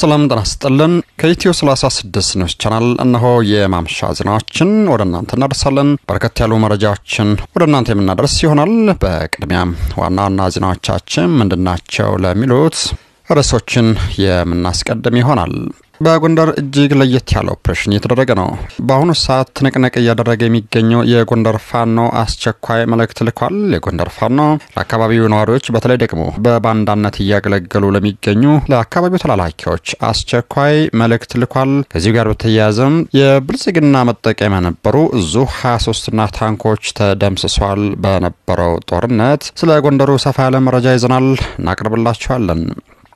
ሰላም ጤና ይስጥልን። ከኢትዮ 36 news channel እነሆ የማምሻ ዜናዎችን ወደ እናንተ እናደርሳለን። በርከት ያሉ መረጃዎችን ወደ እናንተ የምናደርስ ይሆናል። በቅድሚያም ዋና ዋና ዜናዎቻችን ምንድናቸው ለሚሉት ርዕሶችን የምናስቀድም ይሆናል። በጎንደር እጅግ ለየት ያለ ኦፕሬሽን እየተደረገ ነው። በአሁኑ ሰዓት ትንቅንቅ እያደረገ የሚገኘው የጎንደር ፋኖ አስቸኳይ መልእክት ልኳል። የጎንደር ፋኖ ለአካባቢው ነዋሪዎች በተለይ ደግሞ በባንዳነት እያገለገሉ ለሚገኙ ለአካባቢው ተላላኪዎች አስቸኳይ መልእክት ልኳል። ከዚሁ ጋር በተያያዘም የብልጽግና መጠቀሚያ የነበሩ ዙ 23ና ታንኮች ተደምስሷል። በነበረው ጦርነት ስለ ጎንደሩ ሰፋ ያለ መረጃ ይዘናል፣ እናቅርብላችኋለን።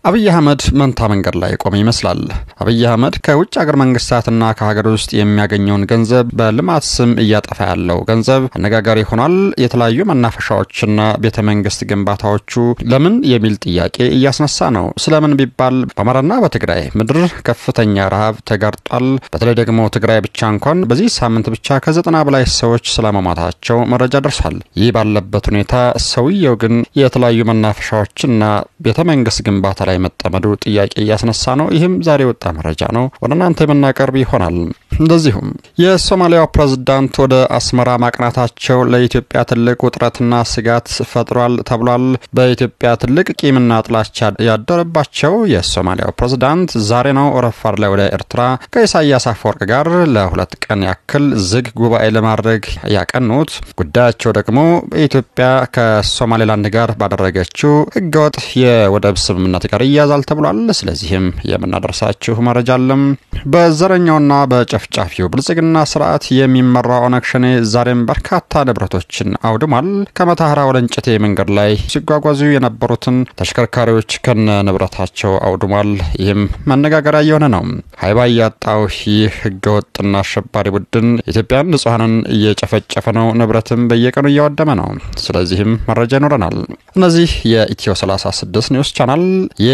አብይ አህመድ መንታ መንገድ ላይ የቆመ ይመስላል። አብይ አህመድ ከውጭ ሀገር መንግስታትና ከሀገር ውስጥ የሚያገኘውን ገንዘብ በልማት ስም እያጠፋ ያለው ገንዘብ አነጋጋሪ ሆኗል። የተለያዩ መናፈሻዎችና ቤተ መንግስት ግንባታዎቹ ለምን የሚል ጥያቄ እያስነሳ ነው። ስለምን ቢባል በአማራና በትግራይ ምድር ከፍተኛ ረሃብ ተጋርጧል። በተለይ ደግሞ ትግራይ ብቻ እንኳን በዚህ ሳምንት ብቻ ከዘጠና በላይ ሰዎች ስለመሞታቸው መረጃ ደርሷል። ይህ ባለበት ሁኔታ ሰውየው ግን የተለያዩ መናፈሻዎችና ቤተ መንግስት ግንባታ ላይ መጠመዱ ጥያቄ እያስነሳ ነው። ይህም ዛሬ የወጣ መረጃ ነው፣ ወደ እናንተ የምናቀርብ ይሆናል። እንደዚሁም የሶማሊያው ፕሬዝዳንት ወደ አስመራ ማቅናታቸው ለኢትዮጵያ ትልቅ ውጥረትና ስጋት ፈጥሯል ተብሏል። በኢትዮጵያ ትልቅ ቂምና ጥላቻ ያደረባቸው የሶማሊያው ፕሬዝዳንት ዛሬ ነው ረፋድ ላይ ወደ ኤርትራ ከኢሳያስ አፈወርቅ ጋር ለሁለት ቀን ያክል ዝግ ጉባኤ ለማድረግ ያቀኑት። ጉዳያቸው ደግሞ በኢትዮጵያ ከሶማሌላንድ ጋር ባደረገችው ህገወጥ የወደብ ስምምነት ጋር ይያዛል ተብሏል። ስለዚህም የምናደርሳችሁ መረጃ አለም። በዘረኛውና በጨፍጫፊው ብልጽግና ስርዓት የሚመራው ኦነግ ሸኔ ዛሬም በርካታ ንብረቶችን አውድሟል። ከመታህራ ወደ እንጨቴ መንገድ ላይ ሲጓጓዙ የነበሩትን ተሽከርካሪዎች ከነ ንብረታቸው አውድሟል። ይህም መነጋገሪያ እየሆነ ነው። ሃይ ባይ ያጣው ይህ ህገወጥና አሸባሪ ቡድን ኢትዮጵያን ንጹሐንን እየጨፈጨፈ ነው። ንብረትም በየቀኑ እያወደመ ነው። ስለዚህም መረጃ ይኖረናል። እነዚህ የኢትዮ 36 news channel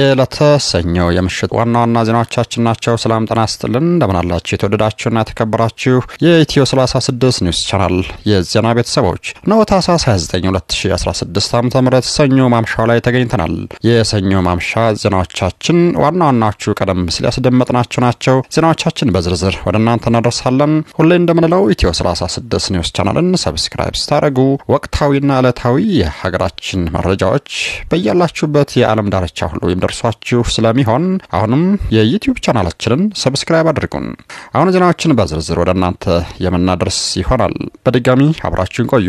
የዕለተ ሰኞ የምሽት ዋና ዋና ዜናዎቻችን ናቸው። ሰላም ጤና ይስጥልን። እንደምናላችሁ የተወደዳችሁና የተከበራችሁ የኢትዮ 36 news channel የዜና ቤተሰቦች ነው። ታህሳስ 29 2016 ዓ ም ሰኞ ማምሻው ላይ ተገኝተናል። የሰኞ ማምሻ ዜናዎቻችን ዋና ዋናዎቹ ቀደም ሲል ያስደመጥናቸው ናቸው። ዜናዎቻችን በዝርዝር ወደ እናንተ እናደርሳለን። ሁሌ እንደምንለው ኢትዮ 36 news channel ን subscribe ስታደረጉ ወቅታዊና ዕለታዊ የሀገራችን መረጃዎች በያላችሁበት የዓለም ዳርቻ ሁሉ የሚደርሷችሁ ስለሚሆን አሁንም የ YouTube channel ኣችንን subscribe አድርጉን። አሁን ዜናዎችን በዝርዝር ወደ እናንተ የምናደርስ ይሆናል። በድጋሚ አብራችሁን ቆዩ።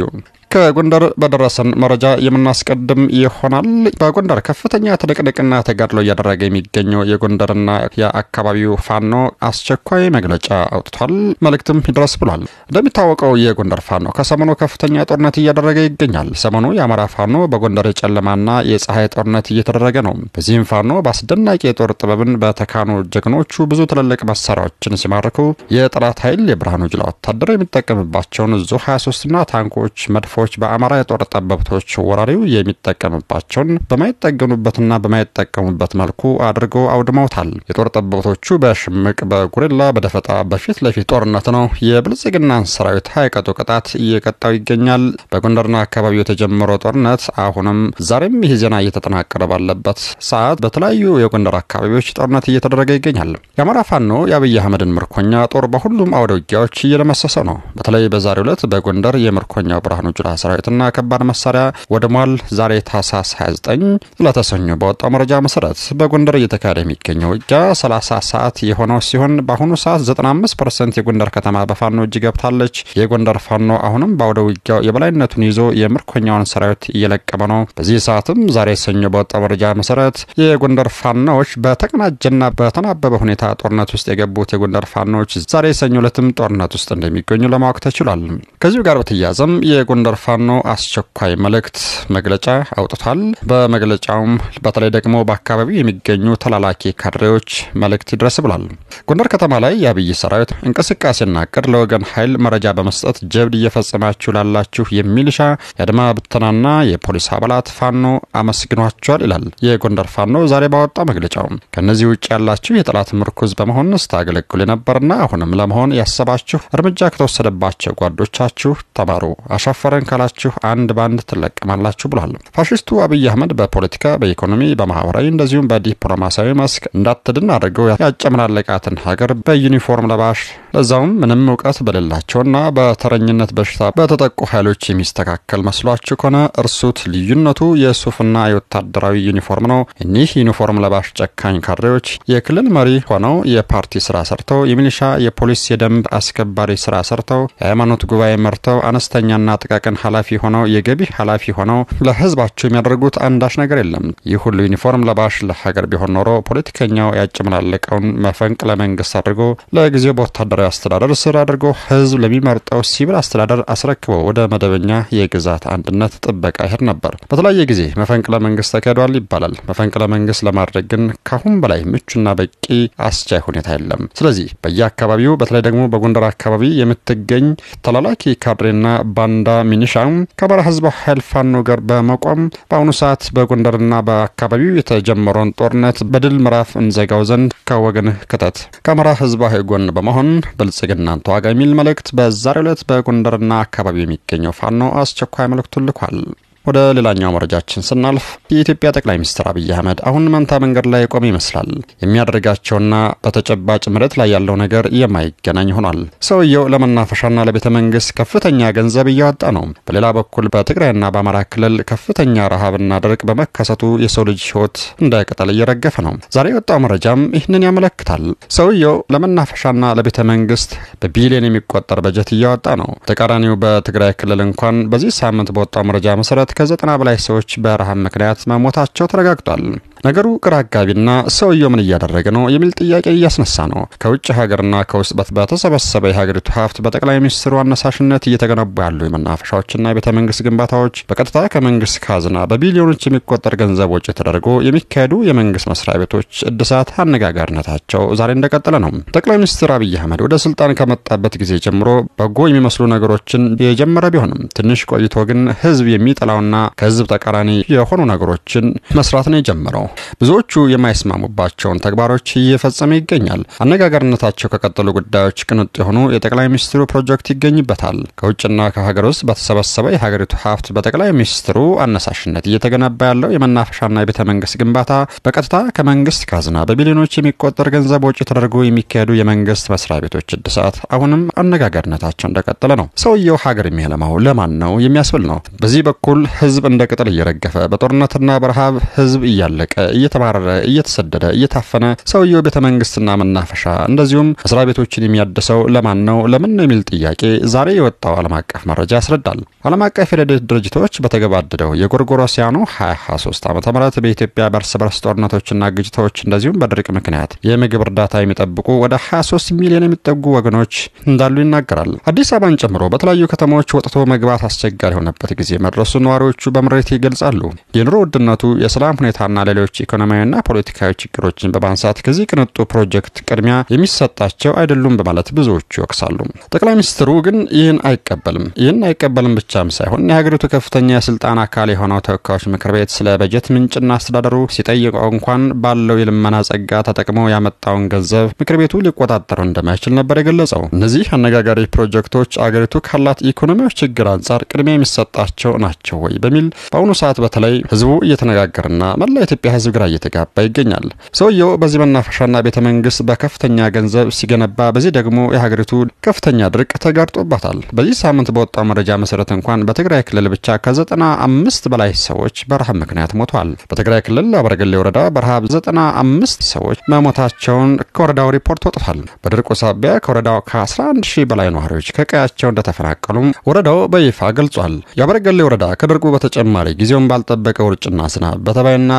ከጎንደር በደረሰን መረጃ የምናስቀድም ይሆናል። በጎንደር ከፍተኛ ትንቅንቅና ተጋድሎ እያደረገ የሚገኘው የጎንደርና የአካባቢው ፋኖ አስቸኳይ መግለጫ አውጥቷል። መልእክትም ይድረስ ብሏል። እንደሚታወቀው የጎንደር ፋኖ ከሰሞኑ ከፍተኛ ጦርነት እያደረገ ይገኛል። ሰሞኑ የአማራ ፋኖ በጎንደር የጨለማና የፀሐይ ጦርነት እየተደረገ ነው። በዚህም ፋኖ በአስደናቂ የጦር ጥበብን በተካኑ ጀግኖቹ ብዙ ትልልቅ መሳሪያዎችን ሲማርኩ የጠላት ኃይል የብርሃኑ ጁላ ወታደር የሚጠቀምባቸውን ዙ 23ና ታንኮች መድፎ በአማራ የጦር ጠበብቶች ወራሪው የሚጠቀምባቸውን በማይጠገኑበትና በማይጠቀሙበት መልኩ አድርገው አውድመውታል። የጦር ጠበብቶቹ በሽምቅ በጉሬላ በደፈጣ በፊት ለፊት ጦርነት ነው የብልጽግናን ሰራዊት ሀይቀጡ ቅጣት እየቀጣው ይገኛል። በጎንደርና አካባቢው የተጀመረው ጦርነት አሁንም ዛሬም ይህ ዜና እየተጠናቀረ ባለበት ሰዓት በተለያዩ የጎንደር አካባቢዎች ጦርነት እየተደረገ ይገኛል። የአማራ ፋኖ የአብይ አህመድን ምርኮኛ ጦር በሁሉም አውደ ውጊያዎች እየደመሰሰ ነው። በተለይ በዛሬው ዕለት በጎንደር የምርኮኛው ብርሃኑ ጁላ ሰራዊትና ከባድ መሳሪያ ወድሟል። ዛሬ ታህሳስ 29 ለዕለተ ሰኞ በወጣው መረጃ መሰረት በጎንደር እየተካሄደ የሚገኘው ውጊያ 30 ሰዓት የሆነው ሲሆን በአሁኑ ሰዓት 95 percent የጎንደር ከተማ በፋኖ እጅ ገብታለች። የጎንደር ፋኖ አሁንም በአውደ ውጊያው የበላይነቱን ይዞ የምርኮኛውን ሰራዊት እየለቀመ ነው። በዚህ ሰዓትም ዛሬ ሰኞ በወጣው መረጃ መሰረት የጎንደር ፋኖዎች በተቀናጀና በተናበበ ሁኔታ ጦርነት ውስጥ የገቡት የጎንደር ፋኖዎች ዛሬ ሰኞ ዕለትም ጦርነት ውስጥ እንደሚገኙ ለማወቅ ተችሏል። ከዚሁ ጋር በተያያዘም የጎንደር ፋኖ አስቸኳይ መልእክት መግለጫ አውጥቷል። በመግለጫውም በተለይ ደግሞ በአካባቢው የሚገኙ ተላላኪ ካድሬዎች መልእክት ይድረስ ብሏል። ጎንደር ከተማ ላይ የአብይ ሰራዊት እንቅስቃሴና እቅድ ለወገን ኃይል መረጃ በመስጠት ጀብድ እየፈጸማችሁ ላላችሁ የሚሊሻ የአድማ ብተናና የፖሊስ አባላት ፋኖ አመስግኗቸዋል ይላል የጎንደር ፋኖ ዛሬ ባወጣ መግለጫው። ከእነዚህ ውጭ ያላችሁ የጠላት ምርኩዝ በመሆን ስታገለግሉ የነበርና አሁንም ለመሆን ያሰባችሁ እርምጃ ከተወሰደባቸው ጓዶቻችሁ ተማሩ፣ አሻፈረን ካላችሁ አንድ ባንድ ትለቀማላችሁ ብሏል። ፋሽስቱ አብይ አህመድ በፖለቲካ፣ በኢኮኖሚ፣ በማህበራዊ እንደዚሁም በዲፕሎማሲያዊ መስክ እንዳትድን አድርገው ያጨመላለቃትን ሀገር በዩኒፎርም ለባሽ ለዛውም ምንም እውቀት በሌላቸውና በተረኝነት በሽታ በተጠቁ ኃይሎች የሚስተካከል መስሏችሁ ከሆነ እርሱት። ልዩነቱ የሱፍና የወታደራዊ ዩኒፎርም ነው። እኒህ ዩኒፎርም ለባሽ ጨካኝ ካድሬዎች የክልል መሪ ሆነው የፓርቲ ስራ ሰርተው የሚሊሻ፣ የፖሊስ፣ የደንብ አስከባሪ ስራ ሰርተው የሃይማኖት ጉባኤ መርተው አነስተኛና ጥቃቅን ኃላፊ ሆነው የገቢ ኃላፊ ሆነው ለህዝባቸው የሚያደርጉት አንዳች ነገር የለም። ይህ ሁሉ ዩኒፎርም ለባሽ ለሀገር ቢሆን ኖሮ ፖለቲከኛው ያጨመላለቀውን መፈንቅለ መንግስት አድርጎ ለጊዜው በወታደራዊ አስተዳደር ስር አድርጎ ህዝብ ለሚመርጠው ሲቪል አስተዳደር አስረክበው ወደ መደበኛ የግዛት አንድነት ጥበቃ ይሄድ ነበር። በተለያየ ጊዜ መፈንቅለ መንግስት ተካሂዷል ይባላል። መፈንቅለ መንግስት ለማድረግ ግን ካሁን በላይ ምቹና በቂ አስቻይ ሁኔታ የለም። ስለዚህ በየአካባቢው በተለይ ደግሞ በጎንደር አካባቢ የምትገኝ ተላላኪ ካድሬና ባንዳ ሚኒሻም ከአማራ ህዝባዊ ኃይል ፋኖ ጋር በመቆም በአሁኑ ሰዓት በጎንደርና በአካባቢው የተጀመረውን ጦርነት በድል ምዕራፍ እንዘጋው ዘንድ ከወገንህ ክተት ከአማራ ህዝባዊ ጎን በመሆን ብልጽግናን ተዋጋ የሚል መልእክት በዛሬው ዕለት በጎንደርና አካባቢው የሚገኘው ፋኖ አስቸኳይ መልእክቱን ልኳል። ወደ ሌላኛው መረጃችን ስናልፍ የኢትዮጵያ ጠቅላይ ሚኒስትር አብይ አህመድ አሁን መንታ መንገድ ላይ የቆመ ይመስላል። የሚያደርጋቸውና በተጨባጭ መሬት ላይ ያለው ነገር የማይገናኝ ሆኗል። ሰውየው ለመናፈሻና ለቤተ መንግስት ከፍተኛ ገንዘብ እያወጣ ነው። በሌላ በኩል በትግራይና በአማራ ክልል ከፍተኛ ረሃብና ድርቅ በመከሰቱ የሰው ልጅ ህይወት እንደ ቅጠል እየረገፈ ነው። ዛሬ የወጣው መረጃም ይህንን ያመለክታል። ሰውየው ለመናፈሻና ለቤተ መንግስት በቢሊዮን የሚቆጠር በጀት እያወጣ ነው። ተቃራኒው በትግራይ ክልል እንኳን በዚህ ሳምንት በወጣው መረጃ መሰረት ከዘጠና በላይ ሰዎች በረሃብ ምክንያት መሞታቸው ተረጋግጧል። ነገሩ ግራ አጋቢና ሰውየው ምን እያደረገ ነው የሚል ጥያቄ እያስነሳ ነው። ከውጭ ሀገርና ከውስጥ በተሰበሰበ የሀገሪቱ ሀብት በጠቅላይ ሚኒስትሩ አነሳሽነት እየተገነቡ ያሉ የመናፈሻዎችና የቤተ መንግስት ግንባታዎች በቀጥታ ከመንግስት ካዝና በቢሊዮኖች የሚቆጠር ገንዘብ ወጪ ተደርጎ የሚካሄዱ የመንግስት መስሪያ ቤቶች እድሳት አነጋጋሪነታቸው ዛሬ እንደቀጠለ ነው። ጠቅላይ ሚኒስትር አብይ አህመድ ወደ ስልጣን ከመጣበት ጊዜ ጀምሮ በጎ የሚመስሉ ነገሮችን የጀመረ ቢሆንም ትንሽ ቆይቶ ግን ህዝብ የሚጠላውና ከህዝብ ተቃራኒ የሆኑ ነገሮችን መስራት ነው የጀመረው። ብዙዎቹ የማይስማሙባቸውን ተግባሮች እየፈጸመ ይገኛል። አነጋጋሪነታቸው ከቀጠሉ ጉዳዮች ቅንጡ የሆኑ የጠቅላይ ሚኒስትሩ ፕሮጀክት ይገኝበታል። ከውጭና ከሀገር ውስጥ በተሰበሰበ የሀገሪቱ ሀብት በጠቅላይ ሚኒስትሩ አነሳሽነት እየተገነባ ያለው የመናፈሻና የቤተ መንግስት ግንባታ በቀጥታ ከመንግስት ካዝና በቢሊዮኖች የሚቆጠር ገንዘብ ወጪ ተደርጎ የሚካሄዱ የመንግስት መስሪያ ቤቶች እድሳት አሁንም አነጋጋሪነታቸው እንደቀጠለ ነው። ሰውየው ሀገር የሚያለማው ለማን ነው የሚያስብል ነው። በዚህ በኩል ህዝብ እንደ ቅጠል እየረገፈ በጦርነትና በረሃብ ህዝብ እያለቀ እየተባረረ እየተሰደደ እየታፈነ ሰውየው ቤተ መንግስትና መናፈሻ እንደዚሁም መስሪያ ቤቶችን የሚያድሰው ለማን ነው ለምን ነው የሚል ጥያቄ ዛሬ የወጣው ዓለም አቀፍ መረጃ ያስረዳል። ዓለም አቀፍ የረድኤት ድርጅቶች በተገባደደው የጎርጎሮሲያኑ 2023 ዓ ም በኢትዮጵያ በእርስ በርስ ጦርነቶችና ግጭቶች እንደዚሁም በድርቅ ምክንያት የምግብ እርዳታ የሚጠብቁ ወደ 23 ሚሊዮን የሚጠጉ ወገኖች እንዳሉ ይናገራል። አዲስ አበባን ጨምሮ በተለያዩ ከተሞች ወጥቶ መግባት አስቸጋሪ የሆነበት ጊዜ መድረሱ ነዋሪዎቹ በምሬት ይገልጻሉ። የኑሮ ውድነቱ፣ የሰላም ሁኔታና ሌሎች ኢኮኖሚያዊና ፖለቲካዊ ችግሮችን በማንሳት ከዚህ ቅንጡ ፕሮጀክት ቅድሚያ የሚሰጣቸው አይደሉም በማለት ብዙዎቹ ይወቅሳሉ። ጠቅላይ ሚኒስትሩ ግን ይህን አይቀበልም። ይህን አይቀበልም ብቻም ሳይሆን የሀገሪቱ ከፍተኛ የስልጣን አካል የሆነው ተወካዮች ምክር ቤት ስለ በጀት ምንጭና አስተዳደሩ ሲጠይቀው እንኳን ባለው የልመና ጸጋ ተጠቅሞ ያመጣውን ገንዘብ ምክር ቤቱ ሊቆጣጠረው እንደማይችል ነበር የገለጸው። እነዚህ አነጋጋሪ ፕሮጀክቶች አገሪቱ ካላት ኢኮኖሚያዊ ችግር አንጻር ቅድሚያ የሚሰጣቸው ናቸው ወይ በሚል በአሁኑ ሰዓት በተለይ ህዝቡ እየተነጋገርና መላ ኢትዮጵያ ህዝብ ግራ እየተጋባ ይገኛል። ሰውየው በዚህ መናፈሻና ቤተ መንግስት በከፍተኛ ገንዘብ ሲገነባ፣ በዚህ ደግሞ የሀገሪቱ ከፍተኛ ድርቅ ተጋርጦባታል። በዚህ ሳምንት በወጣው መረጃ መሰረት እንኳን በትግራይ ክልል ብቻ ከዘጠና አምስት በላይ ሰዎች በረሃብ ምክንያት ሞተዋል። በትግራይ ክልል አበረገሌ ወረዳ በረሃብ ዘጠና አምስት ሰዎች መሞታቸውን ከወረዳው ሪፖርት ወጥቷል። በድርቁ ሳቢያ ከወረዳው ከ11 ሺህ በላይ ነዋሪዎች ከቀያቸው እንደተፈናቀሉም ወረዳው በይፋ ገልጿል። የአበረገሌ ወረዳ ከድርቁ በተጨማሪ ጊዜውን ባልጠበቀ ውርጭና ዝናብ በተባይና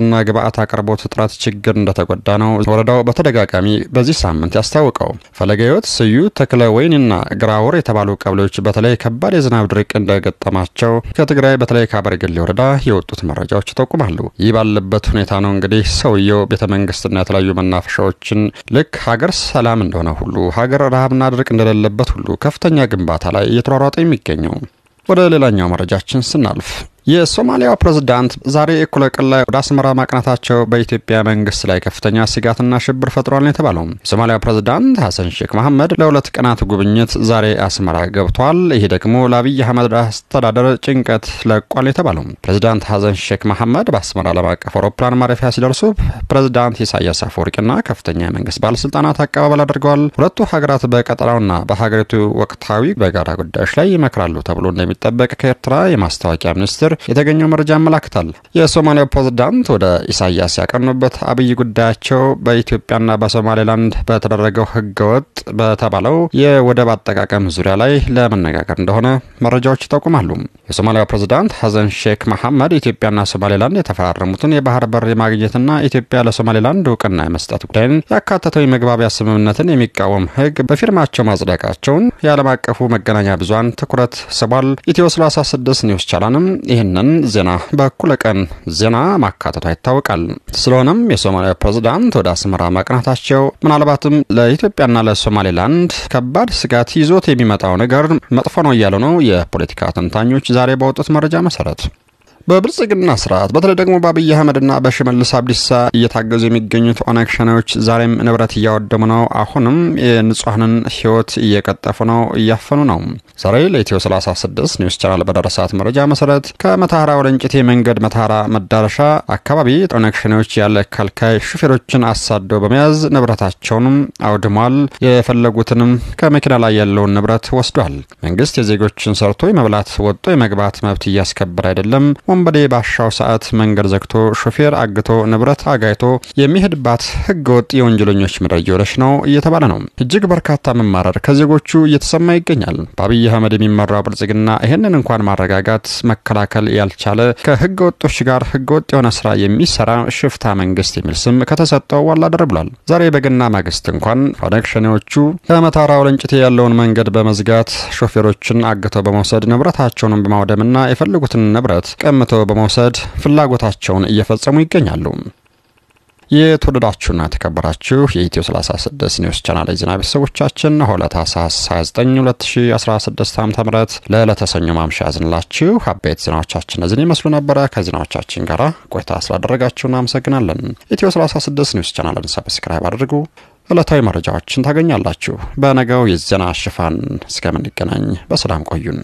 በግብርና ግብአት አቅርቦት እጥረት ችግር እንደተጎዳ ነው ወረዳው በተደጋጋሚ በዚህ ሳምንት ያስታውቀው። ፈለገ ሕይወት፣ ስዩ፣ ተክለ ወይንና ግራውር የተባሉ ቀበሌዎች በተለይ ከባድ የዝናብ ድርቅ እንደገጠማቸው ከትግራይ በተለይ ከአበረገሌ ወረዳ የወጡት መረጃዎች ይጠቁማሉ። ይህ ባለበት ሁኔታ ነው እንግዲህ ሰውየው ቤተ መንግስትና የተለያዩ መናፈሻዎችን ልክ ሀገር ሰላም እንደሆነ ሁሉ ሀገር ረሃብና ድርቅ እንደሌለበት ሁሉ ከፍተኛ ግንባታ ላይ እየተሯሯጠ የሚገኘው። ወደ ሌላኛው መረጃችን ስናልፍ የሶማሊያው ፕሬዝዳንት ዛሬ እኩለ ቀን ላይ ወደ አስመራ ማቅናታቸው በኢትዮጵያ መንግስት ላይ ከፍተኛ ስጋትና ሽብር ፈጥሯል ነው የተባለው። የሶማሊያው ፕሬዝዳንት ሐሰን ሼክ መሐመድ ለሁለት ቀናት ጉብኝት ዛሬ አስመራ ገብቷል። ይህ ደግሞ ለአብይ አህመድ አስተዳደር ጭንቀት ለቋል የተባለው ፕሬዝዳንት ሐሰን ሼክ መሐመድ በአስመራ ዓለም አቀፍ አውሮፕላን ማረፊያ ሲደርሱ ፕሬዝዳንት ኢሳያስ አፈወርቂና ከፍተኛ የመንግስት ባለስልጣናት አቀባበል አድርገዋል። ሁለቱ ሀገራት በቀጠናውና በሀገሪቱ ወቅታዊ በጋራ ጉዳዮች ላይ ይመክራሉ ተብሎ እንደሚጠበቅ ከኤርትራ የማስታወቂያ ሚኒስትር የተገኘው መረጃ ያመላክታል። የሶማሊያው ፕሬዝዳንት ወደ ኢሳያስ ያቀኑበት አብይ ጉዳያቸው በኢትዮጵያና በሶማሌላንድ በተደረገው ህገወጥ በተባለው የወደብ አጠቃቀም ዙሪያ ላይ ለመነጋገር እንደሆነ መረጃዎች ይጠቁማሉ። የሶማሊያው ፕሬዝዳንት ሐሰን ሼክ መሐመድ ኢትዮጵያና ሶማሌላንድ የተፈራረሙትን የባህር በር የማግኘትና ኢትዮጵያ ለሶማሌላንድ እውቅና የመስጠት ጉዳይን ያካተተው የመግባቢያ ስምምነትን የሚቃወም ህግ በፊርማቸው ማጽደቃቸውን የዓለም አቀፉ መገናኛ ብዙሃን ትኩረት ስቧል። ኢትዮ 36 ኒውስ ቻናልም ይህንን ዜና በእኩለ ቀን ዜና ማካተቷ ይታወቃል። ስለሆነም የሶማሊያ ፕሬዝዳንት ወደ አስመራ ማቅናታቸው ምናልባትም ለኢትዮጵያና ለሶማሌላንድ ከባድ ስጋት ይዞት የሚመጣው ነገር መጥፎ ነው እያሉ ነው የፖለቲካ ተንታኞች ዛሬ ባወጡት መረጃ መሰረት። በብልጽግና ስርዓት በተለይ ደግሞ በአብይ አህመድና በሽመልስ አብዲሳ እየታገዙ የሚገኙት ኦነግ ሸኔዎች ዛሬም ንብረት እያወደሙ ነው። አሁንም የንጹሐንን ህይወት እየቀጠፉ ነው፣ እያፈኑ ነው። ዛሬ ለኢትዮ 36 News Channel በደረሰው መረጃ መሰረት ከመተሐራ ወደ እንጭቴ መንገድ መተሐራ መዳረሻ አካባቢ ኦነግ ያለ ከልካይ ሹፌሮችን አሳደው በመያዝ ንብረታቸውንም አውድሟል። የፈለጉትንም ከመኪና ላይ ያለውን ንብረት ወስዷል። መንግስት የዜጎችን ሰርቶ የመብላት ወጥቶ የመግባት መብት እያስከበረ አይደለም። ወንበዴ ባሻው ሰዓት መንገድ ዘግቶ ሾፌር አግቶ ንብረት አጋይቶ የሚሄድባት ህገ ወጥ የወንጀለኞች ምድር እየሆነች ነው እየተባለ ነው። እጅግ በርካታ መማረር ከዜጎቹ እየተሰማ ይገኛል። በአብይ አህመድ የሚመራው ብልጽግና ይህንን እንኳን ማረጋጋት መከላከል ያልቻለ ከህገ ወጦች ጋር ህገ ወጥ የሆነ ስራ የሚሰራ ሽፍታ መንግስት የሚል ስም ከተሰጠው ዋል አደር ብሏል። ዛሬ በገና ማግስት እንኳን ኦነግ ሸኔዎቹ ከመተሐራ ወደ እንጭቴ ያለውን መንገድ በመዝጋት ሾፌሮችን አግተው በመውሰድ ንብረታቸውንም በማውደምና የፈለጉትን ንብረት ቀምተው በመውሰድ ፍላጎታቸውን እየፈጸሙ ይገኛሉ። የተወደዳችሁና የተከበራችሁ የኢትዮ 36 News Channel የዜና ቤተሰቦቻችን ሆለ ታህሳስ 29 2016 ዓ ም ለዕለተ ሰኞ ማምሻ የያዝንላችሁ አበይት ዜናዎቻችን እነዚህን ይመስሉ ነበረ። ከዜናዎቻችን ጋር ቆይታ ስላደረጋችሁ እናመሰግናለን። ኢትዮ 36 News Channel ን subscribe አድርጉ። ዕለታዊ መረጃዎችን ታገኛላችሁ። በነገው የዜና ሽፋን እስከምንገናኝ በሰላም ቆዩን።